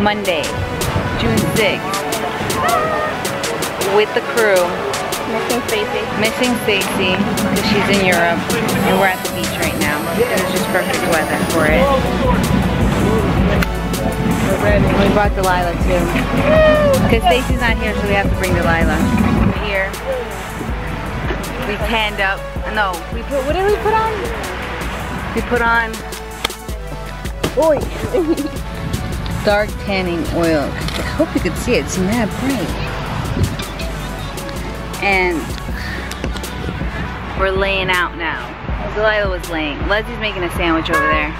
Monday, June 6th, with the crew. Missing Stacy. Missing Stacy because she's in Europe, and we're at the beach right now. It was just perfect weather for it. We brought Delilah too. Because Stacy's not here, so we have to bring Delilah. We're here. We tanned up. No, we put, what did we put on? We put on Oi. dark tanning oil. I hope you could see it. It's mad bright. And we're laying out now. Delilah was laying. Leslie's making a sandwich over there.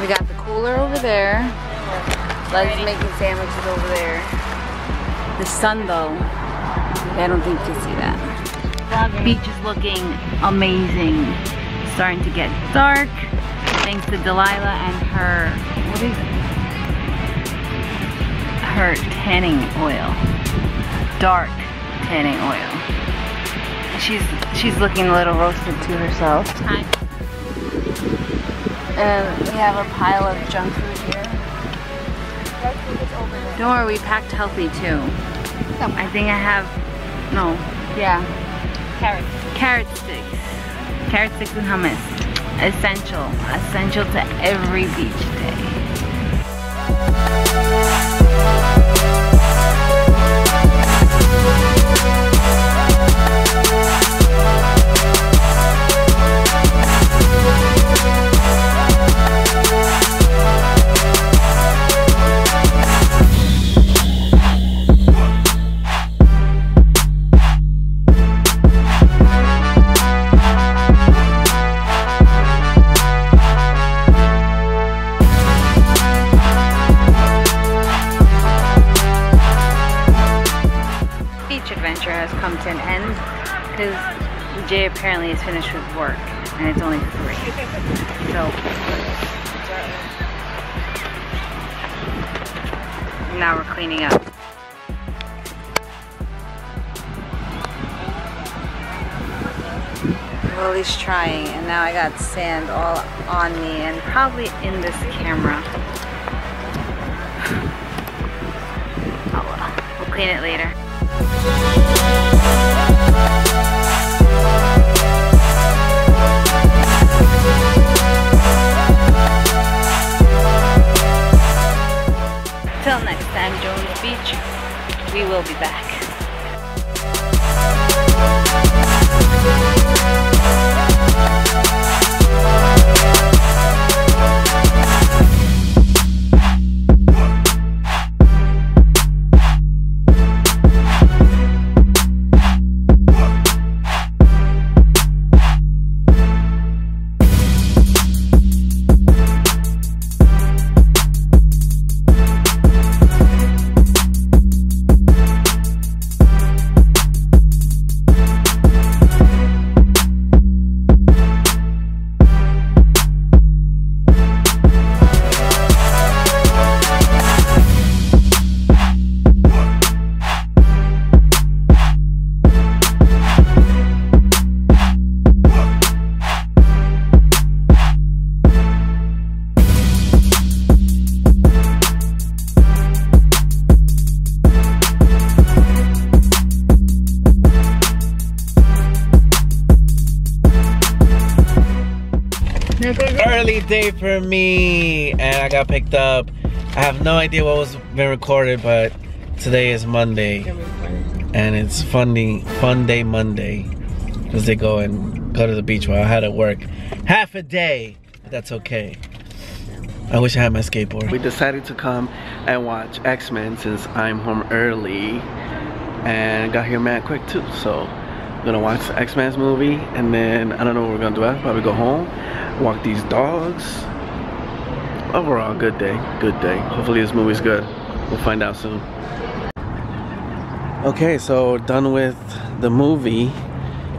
We got the cooler over there. Leslie's making sandwiches over there. The sun though, I don't think you see that. The beach is looking amazing. Starting to get dark thanks to Delilah and her, what is it? Her tanning oil. Dark tanning oil. She's she's looking a little roasted to herself. Hi. And we have a pile of junk food here. Don't worry, we packed healthy too. I think I have, no, yeah, Carrots. carrot sticks. Carrot sticks and hummus. Essential. Essential to every beach day. Come to an end because Jay apparently is finished with work and it's only three. So now we're cleaning up. Well, he's trying, and now I got sand all on me and probably in this camera. Oh well, we'll clean it later. Will be back. Early day for me, and I got picked up. I have no idea what was being recorded, but today is Monday, and it's funny fun day Monday, because they go and go to the beach while I had to work half a day. But that's okay. I wish I had my skateboard. We decided to come and watch X-Men since I'm home early, and got here mad quick too. So Gonna watch the X-Men's movie, and then I don't know what we're gonna do after. Probably go home, walk these dogs. Overall, good day, good day. Hopefully this movie's good. We'll find out soon. Okay, so done with the movie.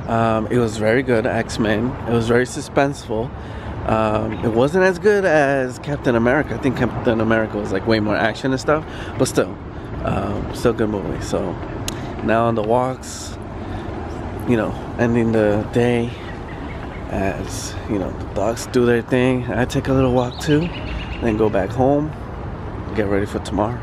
Um, it was very good, X-Men. It was very suspenseful. Um, it wasn't as good as Captain America. I think Captain America was like way more action and stuff, but still, um, still good movie. So now on the walks, you know, ending the day as you know the dogs do their thing. I take a little walk too, then go back home, get ready for tomorrow.